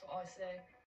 That's what I say.